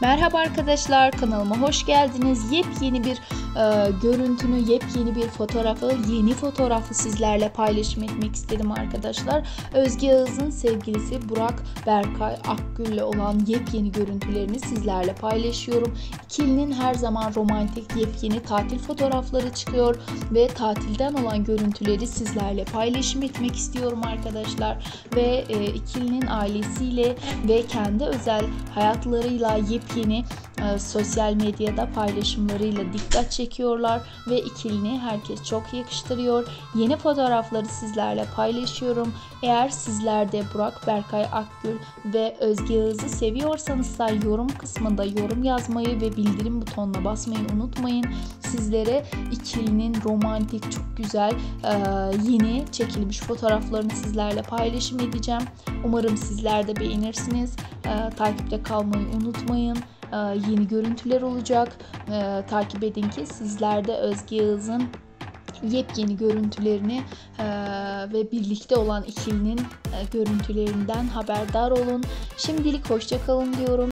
Merhaba arkadaşlar kanalıma hoş geldiniz. Yepyeni bir e, görüntünü, yepyeni bir fotoğrafı, yeni fotoğrafı sizlerle paylaşım etmek istedim arkadaşlar. Özge Yağız'ın sevgilisi Burak Berkay Akgül'le olan yepyeni görüntülerini sizlerle paylaşıyorum. İkilinin her zaman romantik yepyeni tatil fotoğrafları çıkıyor ve tatilden olan görüntüleri sizlerle paylaşım etmek istiyorum arkadaşlar. Ve e, ikilinin ailesiyle ve kendi özel hayatlarıyla yepyeni e, sosyal medyada paylaşımlarıyla dikkat çekiyorlar ve ikilini herkes çok yakıştırıyor. Yeni fotoğrafları sizlerle paylaşıyorum. Eğer sizler de Burak Berkay Akgül ve Özge Yağız'ı seviyorsanız da yorum kısmında yorum yazmayı ve bildirim butonuna basmayı unutmayın. Sizlere ikilinin romantik çok güzel e, yeni çekilmiş fotoğraflarını sizlerle paylaşım edeceğim. Umarım sizler de beğenirsiniz. E, takipte kalmayı unutmayın. E, yeni görüntüler olacak. E, takip edin ki sizler de Özge Yağız'ın yepyeni görüntülerini e, ve birlikte olan ikilinin görüntülerinden haberdar olun. Şimdilik hoşçakalın diyorum.